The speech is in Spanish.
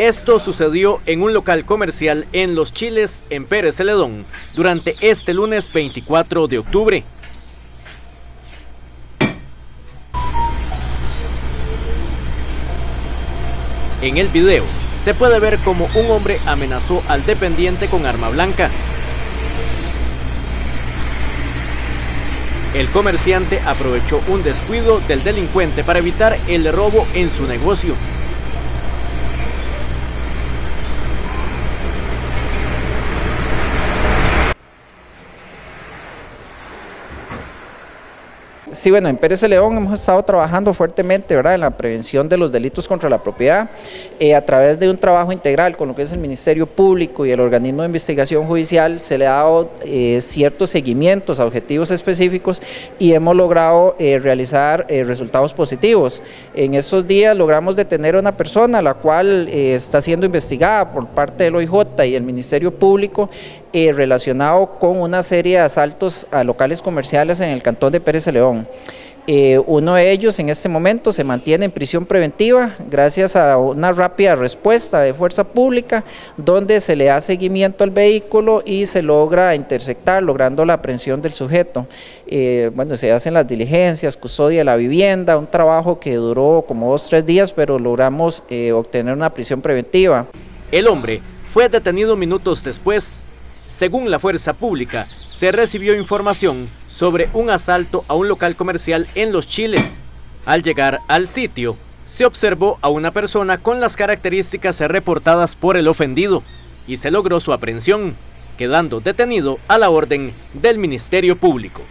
Esto sucedió en un local comercial en Los Chiles, en Pérez Celedón, durante este lunes 24 de octubre. En el video se puede ver como un hombre amenazó al dependiente con arma blanca. El comerciante aprovechó un descuido del delincuente para evitar el robo en su negocio. Sí, bueno, en Pérez León hemos estado trabajando fuertemente ¿verdad? en la prevención de los delitos contra la propiedad eh, a través de un trabajo integral con lo que es el Ministerio Público y el organismo de investigación judicial. Se le ha dado eh, ciertos seguimientos a objetivos específicos y hemos logrado eh, realizar resultados positivos. En esos días logramos detener a una persona la cual está siendo investigada por parte del OIJ y el Ministerio Público relacionado con una serie de asaltos a locales comerciales en el cantón de Pérez León. Eh, uno de ellos en este momento se mantiene en prisión preventiva gracias a una rápida respuesta de fuerza pública donde se le da seguimiento al vehículo y se logra interceptar logrando la aprehensión del sujeto. Eh, bueno, se hacen las diligencias, custodia de la vivienda, un trabajo que duró como dos, tres días, pero logramos eh, obtener una prisión preventiva. El hombre fue detenido minutos después. Según la fuerza pública, se recibió información sobre un asalto a un local comercial en Los Chiles. Al llegar al sitio, se observó a una persona con las características reportadas por el ofendido y se logró su aprehensión, quedando detenido a la orden del Ministerio Público.